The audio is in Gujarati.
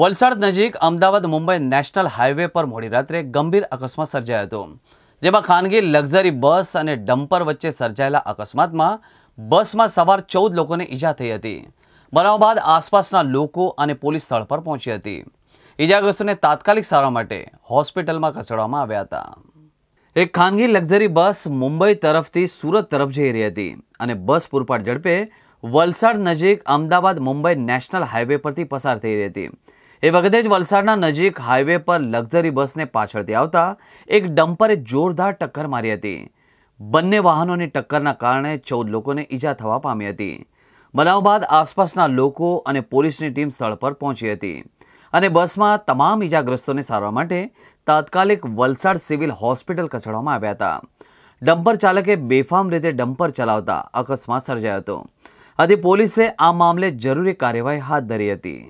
વલસાડ નજીક અમદાવાદ મુંબઈ નેશનલ હાઈવે પર મોડી રાત્રે ગંભીર અકસ્માત સર્જાયો હતો, જેમાં ખાનગી લક્ઝરી બસ અને ડમ્પર વચ્ચે સર્જાયેલા અકસ્માતમાં બસમાં સવાર ચૌદ લોકોને ઈજા થઈ હતી. બનાવ બાદ આસપાસના લોકો અને પોલીસ સ્થળ પર પહોંચી હતી. ઈજાગ્રસ્તોને તાત્કાલિક સારવાર માટે હોસ્પિટલમાં ખસેડવામાં આવ્યા હતા. એક ખાનગી લક્ઝરી બસ મુંબઈ તરફથી સુરત તરફ જઈ રહી હતી અને બસ પૂરપાટ ઝડપે વલસાડ નજીક અમદાવાદ મુંબઈ નેશનલ હાઈવે પરથી પસાર થઈ રહી હતી. એ વખતે જ વલસાડના નજીક હાઈવે પર લક્ઝરી બસને પાછળથી આવતા એક ડમ્પરે જોરદાર ટક્કર મારી હતી. બંને વાહનોની ટક્કરના કારણે ચૌદ લોકોને ઈજા થવા પામી હતી. બનાવ બાદ આસપાસના લોકો અને પોલીસની ટીમ સ્થળ પર પહોંચી હતી અને બસમાં તમામ ઈજાગ્રસ્તોને સારવાર માટે તાત્કાલિક વલસાડ સિવિલ હોસ્પિટલ ખસેડવામાં આવ્યા હતા. ડમ્પર ચાલકે બેફામ રીતે ડમ્પર ચલાવતા અકસ્માત સર્જાયો હતો. આથી પોલીસે આ મામલે જરૂરી કાર્યવાહી હાથ ધરી હતી.